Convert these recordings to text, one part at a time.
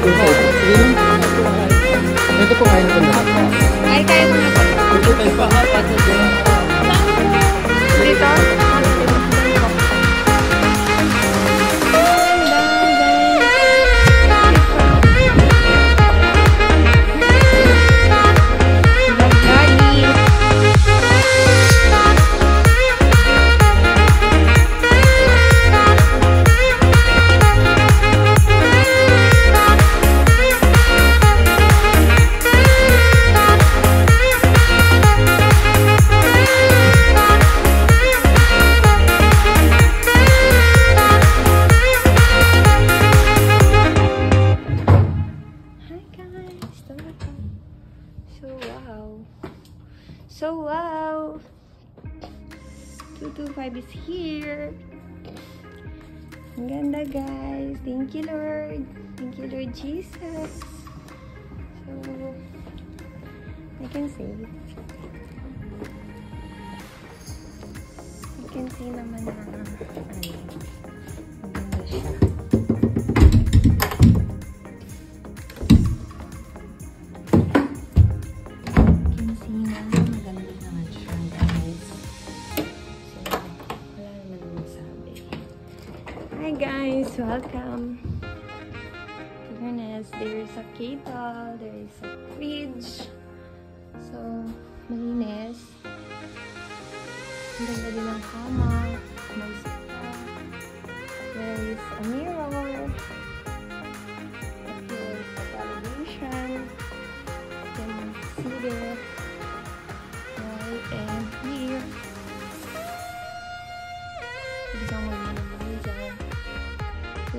Ito po, ito ito po, 225 is here. Ang ganda guys. Thank you Lord. Thank you Lord Jesus. So I can say I can say naman na ano, maganda siya. Hi, guys! Welcome! Fairness, there is a cable, there is a fridge. So, malinis. Ang ganda din ng kama. May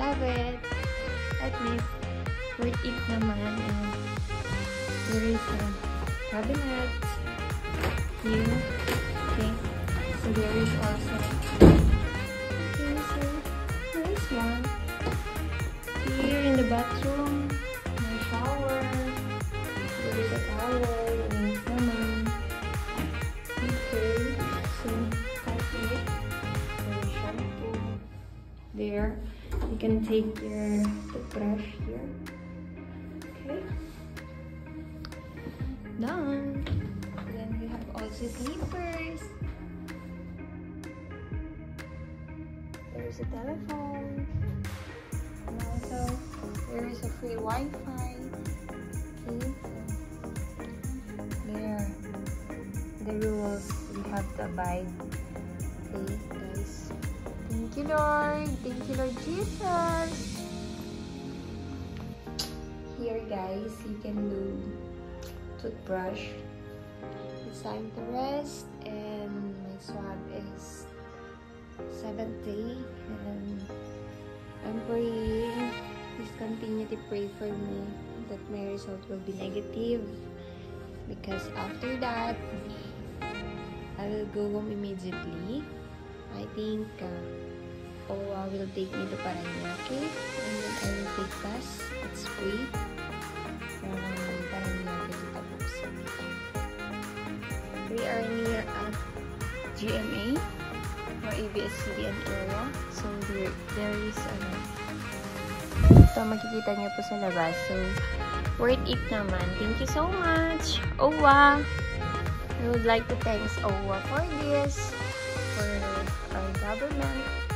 Love it. At least, worth it naman. And there is a cabinet here. Okay. So there is also okay, so nice one. Here in the bathroom, my shower. There is a towel. There, you can take your brush here. Okay. Done. Then we have also slippers. There's a telephone. And also, there is a free Wi-Fi. Okay, there. The rules we have to abide. Okay, guys. Thank you, Lord. Thank you, Lord Jesus. Here, guys, you can do toothbrush. It's time to rest, and my swab is 70 and I'm praying. Please continue to pray for me that my result will be negative because after that I will go home immediately. I think uh, OWA will take me to Paranaque and then I will take bus. It's free from Paranaque to City. We are near at GMA or ABS-CBN area. So there, there is ano, ito makikita niyo po sa labas. So worth it naman. Thank you so much, OWA. I would like to thank OWA for this, for our government,